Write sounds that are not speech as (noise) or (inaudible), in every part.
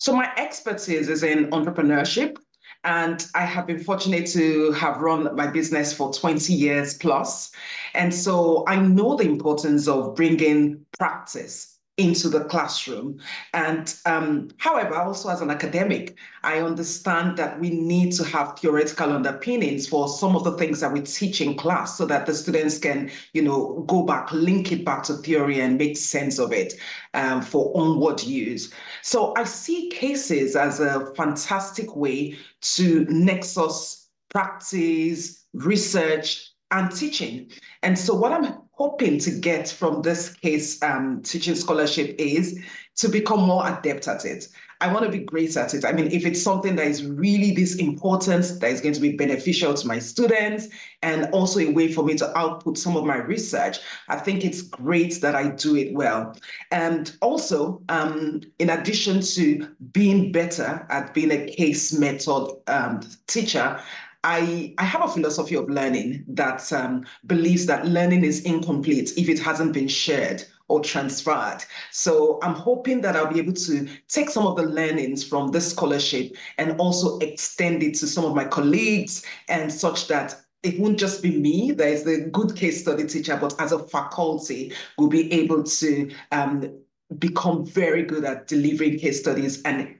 So my expertise is in entrepreneurship. And I have been fortunate to have run my business for 20 years plus. And so I know the importance of bringing practice into the classroom. And um, however, also as an academic, I understand that we need to have theoretical underpinnings for some of the things that we teach in class so that the students can, you know, go back, link it back to theory and make sense of it um, for onward use. So I see cases as a fantastic way to nexus practice, research, and teaching. And so what I'm hoping to get from this case um, teaching scholarship is to become more adept at it. I want to be great at it. I mean, if it's something that is really this important, that is going to be beneficial to my students, and also a way for me to output some of my research, I think it's great that I do it well. And also, um, in addition to being better at being a case method um, teacher, I, I have a philosophy of learning that um, believes that learning is incomplete if it hasn't been shared or transferred. So I'm hoping that I'll be able to take some of the learnings from this scholarship and also extend it to some of my colleagues and such that it won't just be me There is the good case study teacher, but as a faculty, we'll be able to um, become very good at delivering case studies and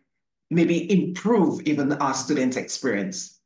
maybe improve even our student experience.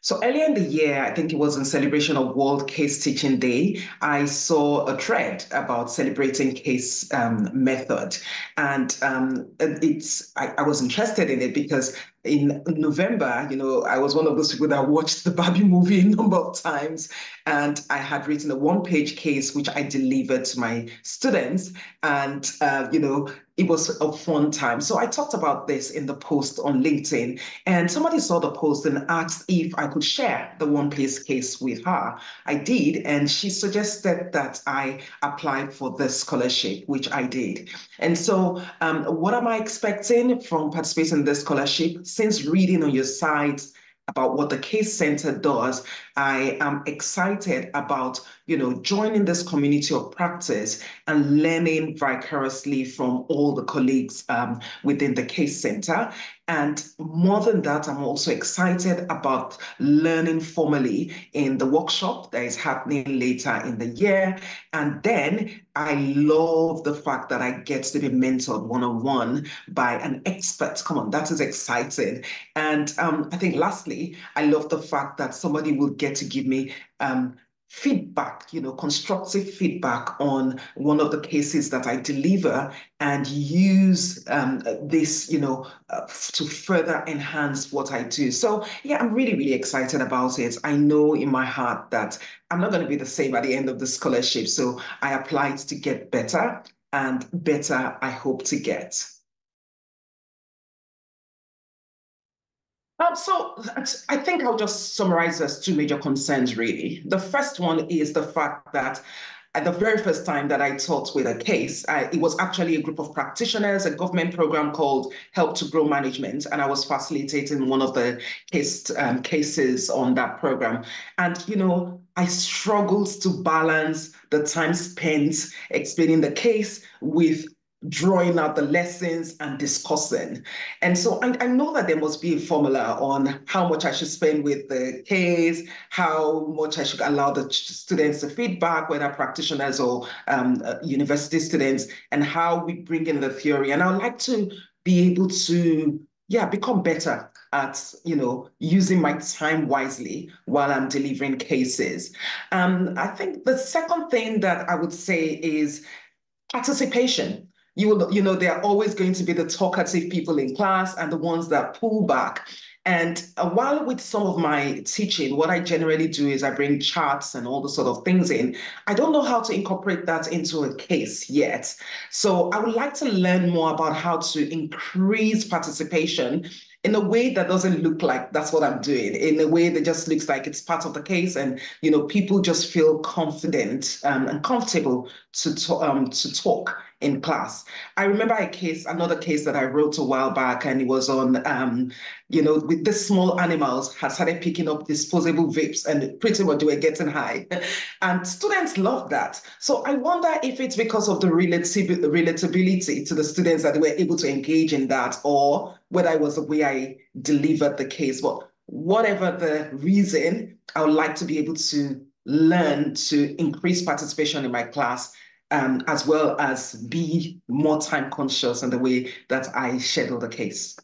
So earlier in the year, I think it was in celebration of World Case Teaching Day, I saw a thread about celebrating case um, method. And um, it's I, I was interested in it because in November, you know, I was one of those people that watched the Barbie movie a number of times, and I had written a one-page case which I delivered to my students, and uh, you know, it was a fun time. So I talked about this in the post on LinkedIn, and somebody saw the post and asked if I could share the one-page case with her. I did, and she suggested that I apply for the scholarship, which I did. And so, um, what am I expecting from participating in this scholarship? Since reading on your site about what the case center does, I am excited about, you know, joining this community of practice and learning vicariously from all the colleagues um, within the case center. And more than that, I'm also excited about learning formally in the workshop that is happening later in the year. And then I love the fact that I get to be mentored one-on-one by an expert. Come on, that is exciting. And um, I think lastly, I love the fact that somebody will get to give me um, feedback, you know, constructive feedback on one of the cases that I deliver and use um, this, you know, uh, to further enhance what I do. So yeah, I'm really, really excited about it. I know in my heart that I'm not going to be the same at the end of the scholarship. So I applied to get better and better I hope to get. Um, so I think I'll just summarize as two major concerns, really. The first one is the fact that at the very first time that I taught with a case, I, it was actually a group of practitioners, a government program called Help to Grow Management, and I was facilitating one of the case, um, cases on that program. And, you know, I struggled to balance the time spent explaining the case with drawing out the lessons and discussing. And so I, I, know that there must be a formula on how much I should spend with the case, how much I should allow the students to feedback, whether practitioners or um, uh, university students, and how we bring in the theory. And I'd like to be able to, yeah, become better at you know using my time wisely while I'm delivering cases. Um, I think the second thing that I would say is participation you will, you know, there are always going to be the talkative people in class and the ones that pull back. And uh, while with some of my teaching, what I generally do is I bring charts and all the sort of things in. I don't know how to incorporate that into a case yet. So I would like to learn more about how to increase participation in a way that doesn't look like that's what I'm doing, in a way that just looks like it's part of the case, and you know, people just feel confident um, and comfortable to to, um, to talk in class. I remember a case, another case that I wrote a while back, and it was on, um, you know, with the small animals had started picking up disposable vapes and pretty much they were getting high. (laughs) and students loved that. So I wonder if it's because of the relatability to the students that they were able to engage in that, or whether it was the way I delivered the case. But whatever the reason, I would like to be able to learn to increase participation in my class um, as well as be more time conscious in the way that I schedule the case.